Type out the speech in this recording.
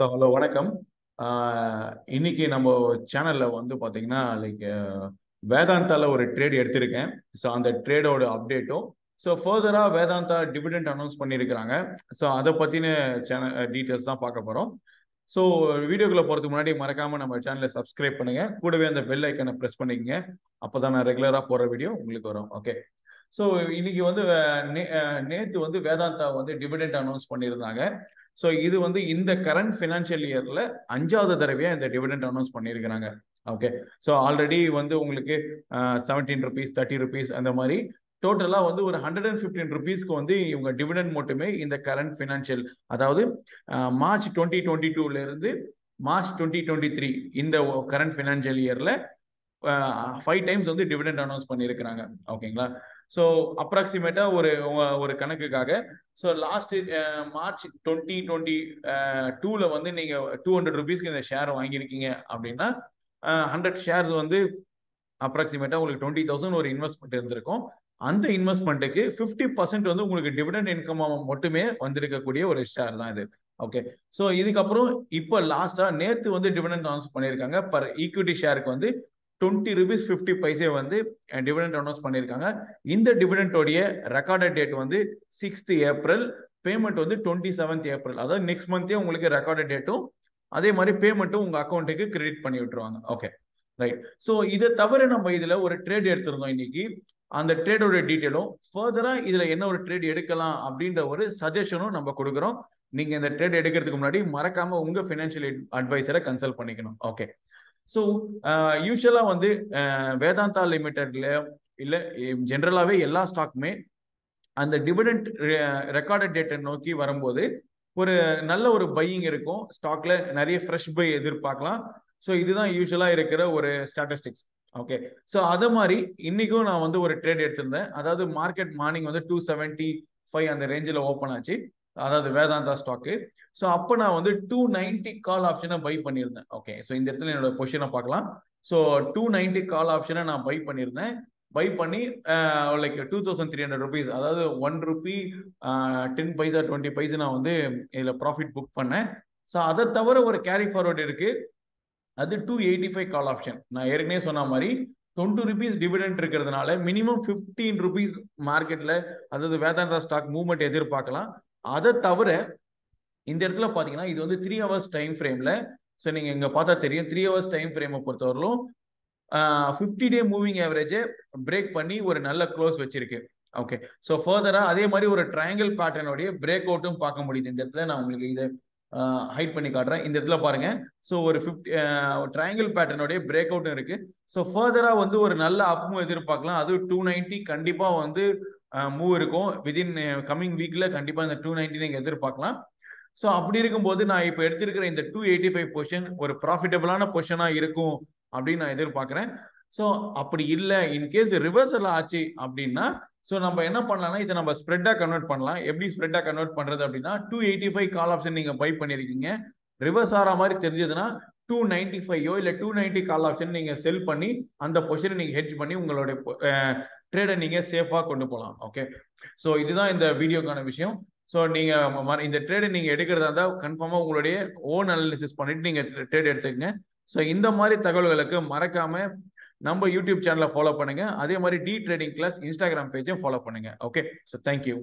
So hello வணக்கம். இன்னைக்கு நம்ம சேனலில் வந்து பார்த்தீங்கன்னா லைக் வேதாந்தாவில் ஒரு ட்ரேட் எடுத்திருக்கேன். ஸோ அந்த ட்ரேடோட அப்டேட்டும் ஸோ ஃபர்தராக வேதாந்தா டிவிடெண்ட் அனௌன்ஸ் பண்ணியிருக்கிறாங்க. ஸோ அதை பற்றின சேனல் டீட்டெயில்ஸ் தான் பார்க்க போகிறோம் ஸோ வீடியோக்குள்ளே போகிறதுக்கு முன்னாடி மறக்காமல் நம்ம சேனலை சப்ஸ்கிரைப் பண்ணுங்கள் கூடவே அந்த பெல் ஐக்கனை ப்ரெஸ் பண்ணிக்கங்க. அப்பதான் நான் ரெகுலராக போடுற வீடியோ உங்களுக்கு வரும். ஓகே ஸோ இன்னைக்கு வந்து நே- நேற்று வந்து வேதாந்தா வந்து டிவிடெண்ட் அனௌன்ஸ் பண்ணியிருந்தாங்க. ஸோ இது வந்து இந்த கரண்ட் ஃபினான்ஷியல் இயர்ல அஞ்சாவது தடவையா இந்த டிவிடெண்ட் அனௌன்ஸ் பண்ணியிருக்கிறாங்க. ஓகே ஸோ ஆல்ரெடி வந்து உங்களுக்கு செவன்டீன் ருபீஸ் தேர்ட்டி ருபீஸ் அந்த மாதிரி டோட்டலாக வந்து ஒரு ஹண்ட்ரட் அண்ட் ஃபிஃப்டீன் ருபீஸ்க்கு வந்து இவங்க டிவிடெண்ட் மட்டுமே இந்த கரண்ட் ஃபினான்ஷியல் அதாவது மார்ச் டுவெண்ட்டி டுவெண்ட்டி டூலேருந்து மார்ச் டுவெண்ட்டி டுவெண்ட்டி த்ரீ இந்த கரண்ட் ஃபினான்ஷியல் இயரில் ஃபைவ் டைம்ஸ் வந்து டிவிடெண்ட் அனௌன்ஸ் பண்ணியிருக்கிறாங்க ஓகேங்களா ஸோ அப்ராக்சிமேட்டா ஒரு ஒரு கணக்குக்காக so last March twenty twenty டூல வந்து நீங்க டூ ஹண்ட்ரட் ருபீஸ்க்கு இந்த ஷேர் வாங்கியிருக்கீங்க அப்படின்னா ஹண்ட்ரட் ஷேர்ஸ் வந்து அப்ராக்சிமேட்டா உங்களுக்கு டுவெண்ட்டி தௌசண்ட் ஒரு இன்வெஸ்ட்மெண்ட் இருந்திருக்கும். அந்த இன்வெஸ்ட்மெண்ட்டுக்கு ஃபிஃப்டி பர்சன்ட் வந்து உங்களுக்கு டிவிடெண்ட் இன்கம் மட்டுமே வந்திருக்கக்கூடிய ஒரு ஷேர் தான் இது. ஓகே ஸோ இதுக்கப்புறம் இப்போ லாஸ்டா நேத்து வந்து டிவிடெண்ட் அனௌன்ஸ் பண்ணியிருக்காங்க பர் ஈக்விட்டி ஷேருக்கு வந்து டுவெண்ட்டி ருபீஸ் ஃபிஃப்டி பைசே வந்து eh, டிவிடெண்ட் அனௌன்ஸ் பண்ணியிருக்காங்க. இந்த டிவிடெண்டோடைய ரெக்கார்டட் டேட் வந்து சிக்ஸ்த் ஏப்ரல் பேமெண்ட் வந்து டுவெண்ட்டி செவன்த் ஏப்ரல் அதாவது நெக்ஸ்ட் மந்த்தே உங்களுக்கு ரெக்கார்டட் டேட்டும் அதே மாதிரி பேமெண்ட்டும் உங்கள் அக்கௌண்ட்டுக்கு கிரெடிட் பண்ணி விட்டுருவாங்க. ஓகே ரைட் ஸோ இதை தவிர நம்ம இதில் ஒரு ட்ரேட் எடுத்திருந்தோம் இன்னைக்கு. அந்த ட்ரேடோட டீட்டெயிலும் ஃபர்தராக இதில் என்ன ஒரு ட்ரேட் எடுக்கலாம் அப்படின்ற ஒரு சஜஷனும் நம்ம கொடுக்குறோம். நீங்கள் இந்த ட்ரேட் எடுக்கிறதுக்கு முன்னாடி மறக்காமல் உங்கள் ஃபினான்ஷியல் அட்வைசரை கன்சல்ட் பண்ணிக்கணும். ஓகே ஸோ யூஸ்வலாக uh, வந்து வேதாந்தா லிமிடெட்ல இல்லை ஜென்ரலாகவே எல்லா ஸ்டாக்குமே அந்த டிவிடெண்ட் ரெக்கார்டட் டேட்டை நோக்கி வரும்போது ஒரு நல்ல ஒரு பையிங் இருக்கும். ஸ்டாக்ல நிறைய ஃப்ரெஷ் பை எதிர்பார்க்கலாம். ஸோ இதுதான் யூஸ்வலாக இருக்கிற ஒரு ஸ்டாட்டிஸ்டிக்ஸ் ஓகே ஸோ அது மாதிரி இன்னைக்கும் நான் வந்து ஒரு ட்ரேட் எடுத்திருந்தேன். அதாவது மார்க்கெட் மார்னிங் வந்து டூ செவன்ட்டி ஃபைவ் அந்த ரேஞ்சில் ஓப்பன் ஆச்சு. அதாவது வேதாந்தா ஸ்டாக்கு ஸோ அப்போ நான் வந்து டூ நைன்டி கால் ஆப்ஷனை பை பண்ணியிருந்தேன். ஓகே ஸோ இந்த இடத்துல என்னோட பொசிஷனை பார்க்கலாம். ஸோ டூ நைன்டி கால் ஆப்ஷனை நான் பை பண்ணியிருந்தேன். பை பண்ணி like two thousand three hundred rupees அதாவது one rupee ten paisa twenty paisa நான் வந்து இதில் ப்ராஃபிட் புக் பண்ணேன். ஸோ அதை தவிர ஒரு கேரி ஃபார்வர்ட் இருக்கு. அது two eighty five call option நான் ஏற்கனவே சொன்ன மாதிரி டுவெண்ட்டி ருபீஸ் டிவிடெண்ட் இருக்கிறதுனால மினிமம் ஃபிஃப்டீன் ருபீஸ் மார்க்கெட்டில் அதாவது வேதாந்தா ஸ்டாக் மூவ்மெண்ட் எதிர்பார்க்கலாம். அதை தவிர இந்த இடத்துல பார்த்தீங்கன்னா இது வந்து த்ரீ ஹவர்ஸ் டைம் ஃப்ரேமில் ஸோ நீங்கள் இங்கே பார்த்தா தெரியும். த்ரீ ஹவர்ஸ் டைம் ஃப்ரேமை பொறுத்தவரையிலும் ஃபிஃப்டி டே மூவிங் ஆவரேஜை பிரேக் பண்ணி ஒரு நல்ல க்ளோஸ் வச்சிருக்கு. ஓகே ஸோ ஃபர்தராக அதே மாதிரி ஒரு ட்ரையாங்கிள் பேட்டர்னுடைய பிரேக் அவுட்டும் பார்க்க முடியுது. இந்த இடத்துல நான் உங்களுக்கு இதை ஹைட் பண்ணி காட்டுறேன். இந்த இடத்துல பாருங்க. ஸோ ஒரு ஃபிஃப்டி ட்ரையாங்கிள் பேட்டர்னுடைய பிரேக் அவுட்டும் இருக்கு. ஸோ ஃபர்தராக வந்து ஒரு நல்ல அப்பும் எதிர்பார்க்கலாம். அது டூ நைன்ட்டி கண்டிப்பாக வந்து மூவ் இருக்கும். விதின் கம்மிங் வீக்ல கண்டிப்பாக இந்த டூ நைன்டி நீங்கள் எதிர்பார்க்கலாம். ஸோ அப்படி இருக்கும்போது நான் இப்போ எடுத்திருக்கிற இந்த டூ எயிட்டி ஃபைவ் பொசிஷன் ஒரு ப்ராஃபிட்டபிளான பொசிஷனாக இருக்கும் அப்படின்னு நான் எதிர்பார்க்குறேன். ஸோ அப்படி இல்லை. இன்கேஸ் ரிவர்சல் ஆச்சு அப்படின்னா ஸோ நம்ம என்ன பண்ணலாம்னா இதை நம்ம ஸ்ப்ரெட்டாக கன்வெர்ட் பண்ணலாம். எப்படி ஸ்ப்ரெட்டாக கன்வெர்ட் பண்ணுறது அப்படின்னா two eighty five call option நீங்கள் பை பண்ணியிருக்கீங்க ரிவர்ஸ் ஆகிற மாதிரி தெரிஞ்சதுன்னா டூ நைன்டி ஃபைவ் இல்லை டூ நைன்டி கால் ஆப்ஷன் நீங்கள் செல் பண்ணி அந்த பொசிஷனை நீங்கள் ஹெட்ஜ் பண்ணி உங்களுடைய ட்ரேடை நீங்கள் சேஃபாக கொண்டு போகலாம் ஓகே ஸோ இதுதான் இந்த வீடியோக்கான விஷயம். ஸோ நீங்கள் இந்த ட்ரேடை நீங்கள் எடுக்கிறதா இருந்தால் கன்ஃபார்மாக உங்களுடைய ஓன் அனாலிசிஸ் பண்ணிட்டு நீங்கள் ட்ரேட் எடுத்துக்கங்க. ஸோ இந்த மாதிரி தகவல்களுக்கு மறக்காமல் நம்ம யூடியூப் சேனலை ஃபாலோ பண்ணுங்க. அதே மாதிரி டி ட்ரேடிங் கிளாஸ் இன்ஸ்டாகிராம் பேஜும் ஃபாலோ பண்ணுங்கள் ஓகே ஸோ தேங்க்யூ